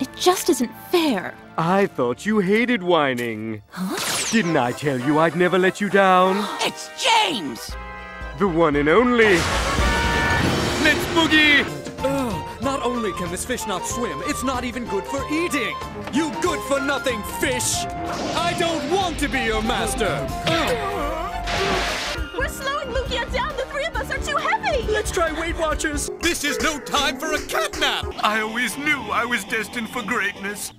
It just isn't fair. I thought you hated whining. Huh? Didn't I tell you I'd never let you down? It's James! The one and only. Let's boogie! Oh, not only can this fish not swim, it's not even good for eating. You good for nothing fish! I don't want to be your master! We're slowing Lugia down. The three of us are too heavy. Let's try Weight Watchers. This is no time for a catnap. I always knew I was destined for greatness.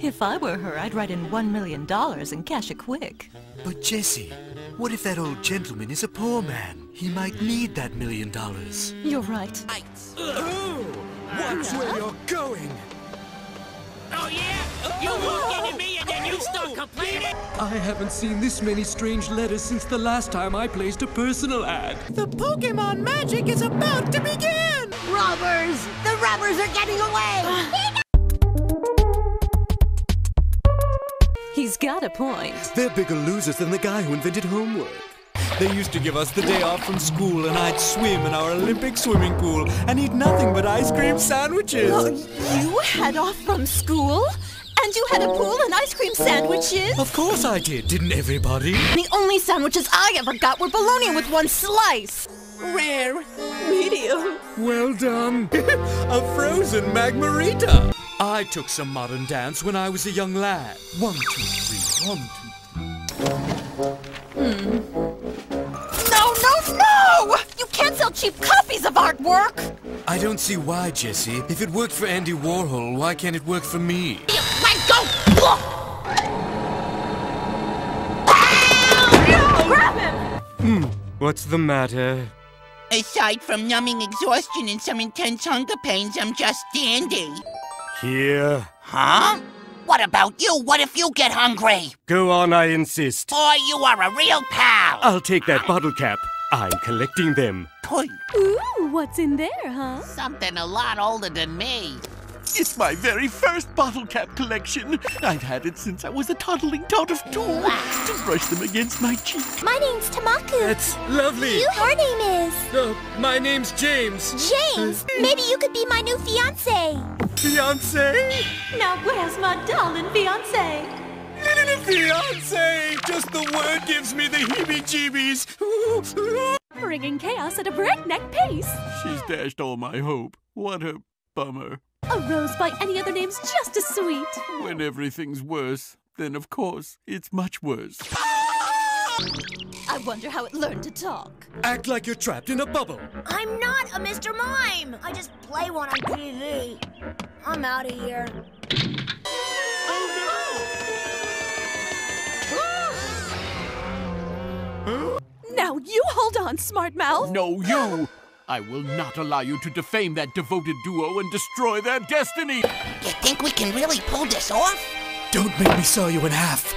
If I were her, I'd write in one million dollars and cash it quick. But Jessie, what if that old gentleman is a poor man? He might need that million dollars. You're right. Oh, watch where you're going. Oh yeah? You walk into me and then you start complaining? I haven't seen this many strange letters since the last time I placed a personal ad. The Pokemon magic is about to begin! Robbers! The robbers are getting away! He's got a point. They're bigger losers than the guy who invented homework. They used to give us the day off from school, and I'd swim in our Olympic swimming pool and eat nothing but ice cream sandwiches. You had off from school? And you had a pool and ice cream sandwiches? Of course I did, didn't everybody? The only sandwiches I ever got were bologna with one slice. Rare. Medium. Well done. a frozen magmarita. I took some modern dance when I was a young lad. One, two, three, one, two, three. No, cheap copies of artwork! I don't see why, Jessie. If it worked for Andy Warhol, why can't it work for me? Let go! Grab him. Hmm, what's the matter? Aside from numbing exhaustion and some intense hunger pains, I'm just dandy. Here. Huh? What about you? What if you get hungry? Go on, I insist. Boy, you are a real pal. I'll take that bottle cap. I'm collecting them. Puy. Ooh, what's in there, huh? Something a lot older than me. It's my very first bottle cap collection. I've had it since I was a toddling tot of two to brush them against my cheek. My name's Tamaku. That's lovely. You, her name is Uh, my name's James. James. Maybe you could be my new fiance. Fiance? Now where's my darling fiance? Fiance! Just the word gives me the heebie-jeebies. Bringing chaos at a breakneck pace. She's dashed all my hope. What a bummer. A rose by any other name's just as sweet. When everything's worse, then of course it's much worse. I wonder how it learned to talk. Act like you're trapped in a bubble. I'm not a Mr. Mime. I just play one on TV. I'm out of here. Now you hold on, smart mouth. No, you! I will not allow you to defame that devoted duo and destroy their destiny! You think we can really pull this off? Don't make me saw you in half.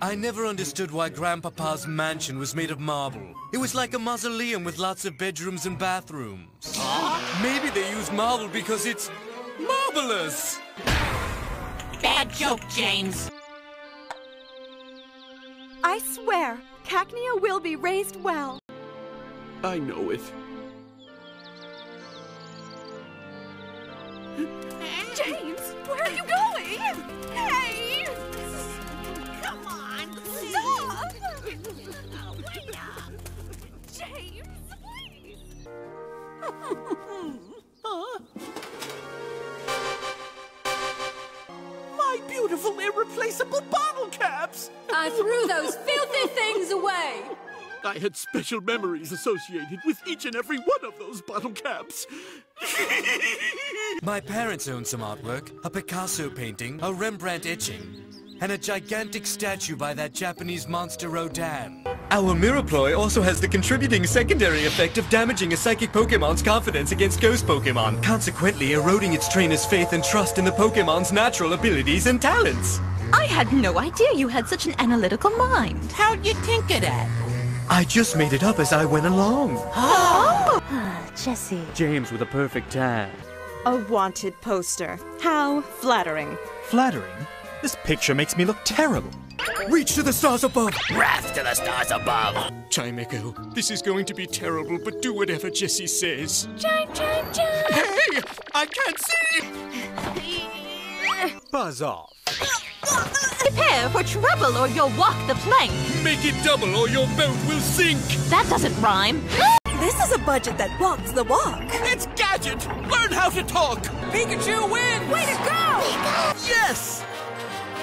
I never understood why Grandpapa's mansion was made of marble. It was like a mausoleum with lots of bedrooms and bathrooms. Maybe they use marble because it's marvelous. Bad joke, James. I swear, Cacnea will be raised well. I know it. James, where are you going? My beautiful, irreplaceable bottle caps! I threw those filthy things away! I had special memories associated with each and every one of those bottle caps. My parents own some artwork, a Picasso painting, a Rembrandt etching, and a gigantic statue by that Japanese monster Rodin. Our Miraploy also has the contributing secondary effect of damaging a psychic Pokemon's confidence against ghost Pokemon, consequently eroding its trainer's faith and trust in the Pokemon's natural abilities and talents. I had no idea you had such an analytical mind. How'd you think of that? I just made it up as I went along. Oh, Jessie. James with a perfect tan. A wanted poster. How flattering. Flattering? This picture makes me look terrible. Reach to the stars above! Wrath to the stars above. Chimecho, this is going to be terrible, but do whatever Jessie says. Chime, chime, chime. Hey! I can't see! Buzz off. Prepare for trouble or you'll walk the plank. Make it double or your boat will sink. That doesn't rhyme. This is a budget that walks the walk. It's Gadget! Learn how to talk! Pikachu wins! Way to go! Yes!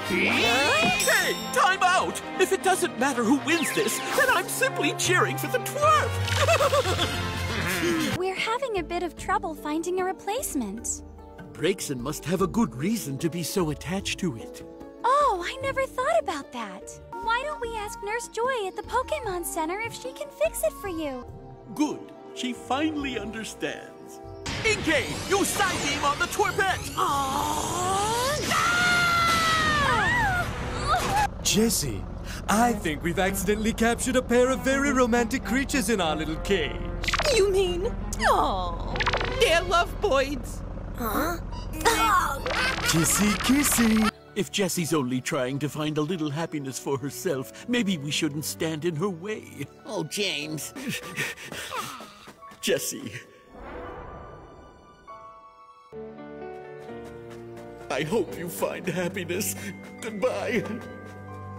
Hey, time out! If it doesn't matter who wins this, then I'm simply cheering for the twerp! We're having a bit of trouble finding a replacement. Brakeson must have a good reason to be so attached to it. Oh, I never thought about that. Why don't we ask Nurse Joy at the Pokemon Center if she can fix it for you? Good. She finally understands. Inkay, you Psybeam on the twerpette! Jessie, I think we've accidentally captured a pair of very romantic creatures in our little cage. You mean? Oh. They're love boys. Kissy, kissy. If Jessie's only trying to find a little happiness for herself, maybe we shouldn't stand in her way. Oh, James. Jessie. I hope you find happiness. Goodbye.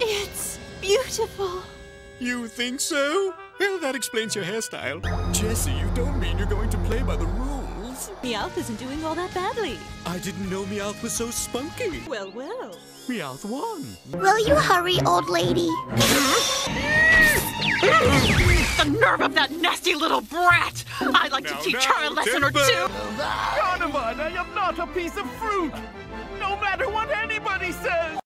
It's beautiful. You think so? Well, that explains your hairstyle. Jessie, you don't mean you're going to play by the rules. Meowth isn't doing all that badly. I didn't know Meowth was so spunky. Well, well. Meowth won. Will you hurry, old lady? The nerve of that nasty little brat! I'd like Now, to teach now, her a lesson or two. Donovan, I am not a piece of fruit! No matter what anybody says!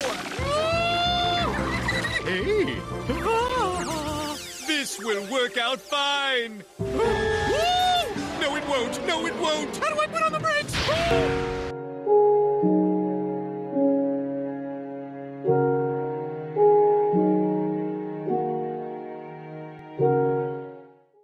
Hey. this will work out fine. no, it won't. No, it won't. How do I put on the brakes?